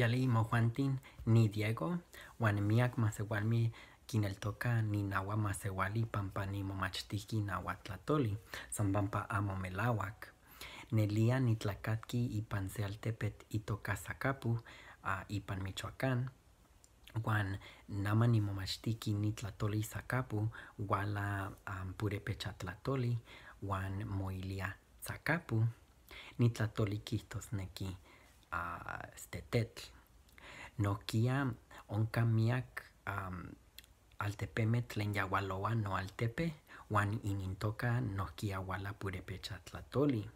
piali mojuantin ni Diego, wan miak masewalmi kineltoka ni nawa masewali pampa ni momachtiki nahuatlatoli, san pampa amo melawak. Nelia nitlakatki ipan se altepet itoka Zacapu, uh, ipan Michoacán, wan nama nimomachtiki nitlatoli Zacapu, wala um, purepecha tlatoli, wan moilia Zacapu, nitlatoli kihtosneki uh, este tetl. Nokia onka miak um, altepemeh tlen yawaloa no altepe, wan inintoka nohkia wala purepecha tlatoli.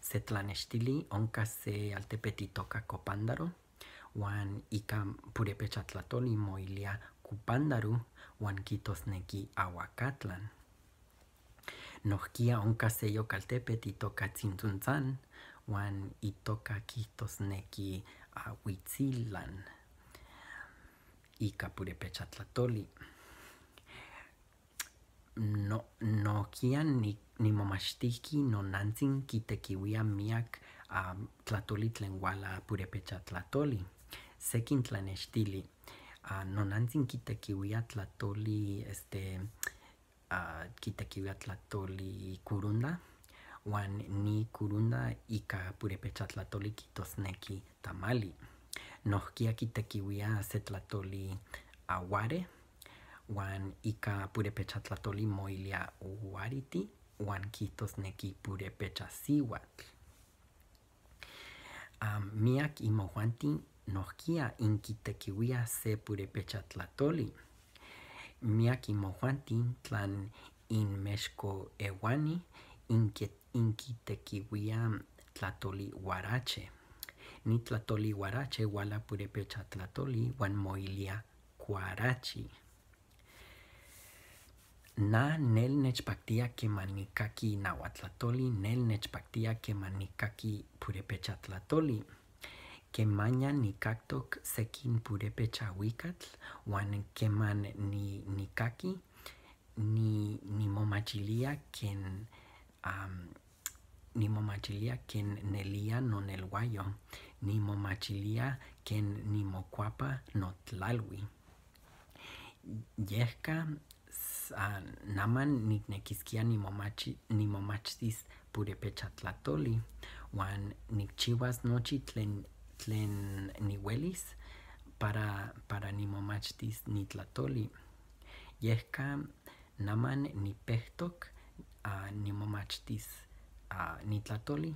Se tlanextili onka se altepetl itoka Copándaro, wan ika purepecha tlatoli moilia Cupándaru, wan kihtosneki aguacatlan. Nohkia onka se yokaltepetl itoka Tzintzontzan, wan itoka kihtosneki uh, Huitzilan, ika purepecha tlatoli. No, nohkia ni, nimomachtihki nonantzin kitekiuia miak um, tlatoli tlen wala purepecha tlatoli. Sekin tlanextili, uh, nonantzin kitekiuia tlatoli este uh, kitekiuia tlatoli kurunda, wan ni kurunda ika purepecha tlatoli kihtosneki tamali. Nohkia kitekiuia se tlatoli aware, wan ika purepecha tlatoli moilia Uariti, wan kihtosneki purepecha siuatl. Um, miak imojuantin nohkia inkitekiuiah se purepecha tlatoli. Miak imojuantin tlan inmexcoewani inke, inkitekiuiah tlatoli huarache. Ni tlatoli huarache wala purepecha tlatoli moilia cuarachi. Na nel nechpaktia keman nikaki nahuatlatoli, nel nechpaktia keman nikaki purepecha tlatoli. Kemanian nikaktok sekin purepecha huikatl, wan keman ni, nikaki, ni, nimomachilia ken um, nimomachilia ken nelia nonelhuayo, nimomachilia ken nimokuapa notlalui. Yehka uh, naman niknekiskia nimomachi, nimomachtis purepecha tlatoli, wan nikchiuas nochi tlen, tlen niuelis para, para nimomachtis nitlatoli. Yehka naman nipehtok uh, nimomachtis uh, nitlatoli.